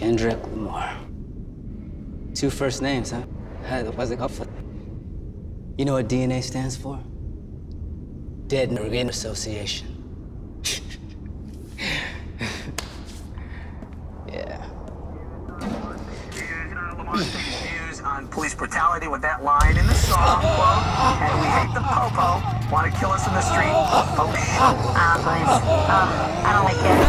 Kendrick Lamar. Two first names, huh? What's it called for? You know what DNA stands for? Dead Norgay Association. yeah. Views on police brutality with that line in the song, quote, and we hate the popo, want to kill us in the street, police. Ah, police. Oh, I don't like it.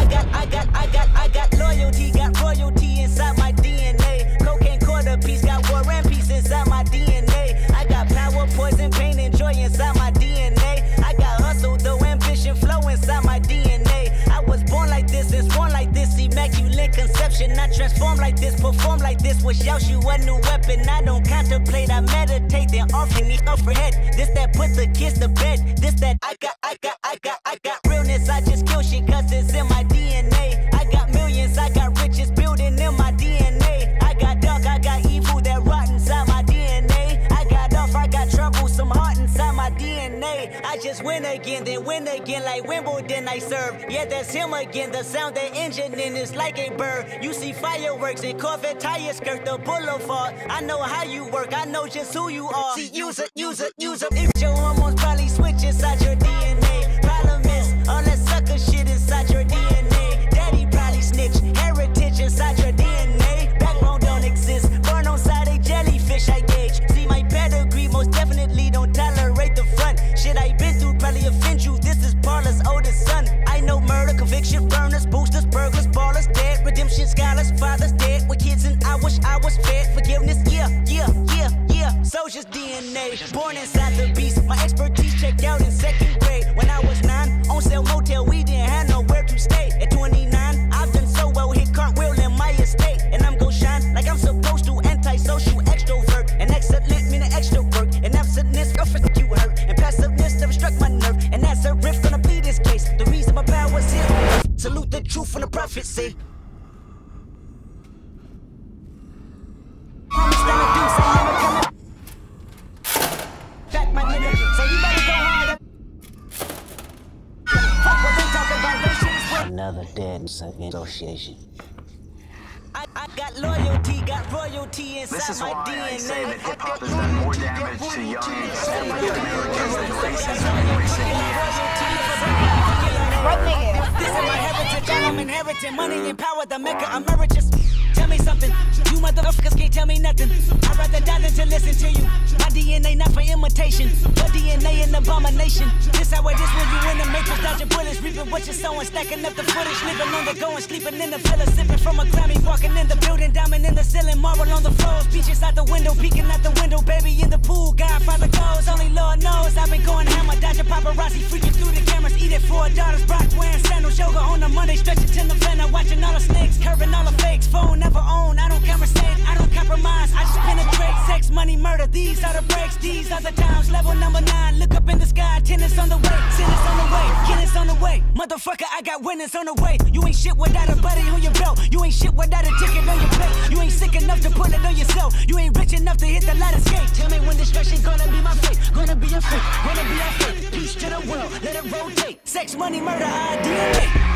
Immaculate conception. I transform like this, perform like this, out you a new weapon. I don't contemplate, I meditate, then often eat overhead. This that just win again, then win again like Wimbledon I serve. Yeah, that's him again. The sound that engine in is like a bird. You see fireworks and Corvette tires skirt the boulevard. I know how you work, I know just who you are. See, use it, use it, use it. If your hormones probably switch inside your conviction, burners, boosters, burglars, ballers, dead, redemption, scholars, fathers dead with kids, and I wish I was fed. Forgiveness, yeah, yeah, yeah, yeah. Soldier's DNA, born inside the beast. My expertise checked out in second grade. When I was nine, on sale motel, we didn't have nowhere to stay. At 29, I've what Another dead association. I, I got loyalty, got royalty inside This is my why DNA. I say that hip hop has done more damage to young African Americans than racism. in recent years. I'm inheriting money and power, the mecca emeritus. Tell me something, you motherfuckers can't tell me nothing. I'd rather die than to listen to you. My DNA not for imitation, your DNA an abomination. This how it is when you in the matrix, dodging bullets, reaping what you're sowing, stacking up the footage, living on the go and sleeping in the villa, sipping from a Grammy, walking in the building, diamond in the ceiling, marble on the floors, beaches out the window, peeking out the window, baby in the pool, Godfather goes, only Lord knows. I've been going hammer, dodging paparazzi, freaking through the cameras, eating four daughters, Brock the breaks, these are the times, level number nine, look up in the sky, tennis on the way, tennis on the way, tennis on the way, motherfucker, I got winners on the way, you ain't shit without a buddy on your belt, you ain't shit without a ticket on your plate, you ain't sick enough to put it on yourself, you ain't rich enough to hit the ladder skate, tell me when destruction gonna be my fate, gonna be a fate, gonna be a fate, peace to the world, let it rotate, sex, money, murder, our DNA.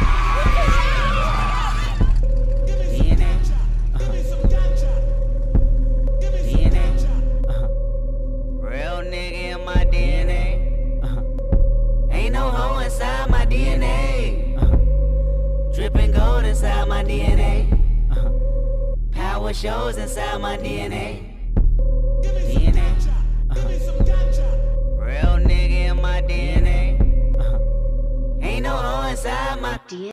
Power shows inside my DNA. DNA. Uh-huh. Real nigga in my DNA. Uh-huh. Ain't no hoe inside my DNA.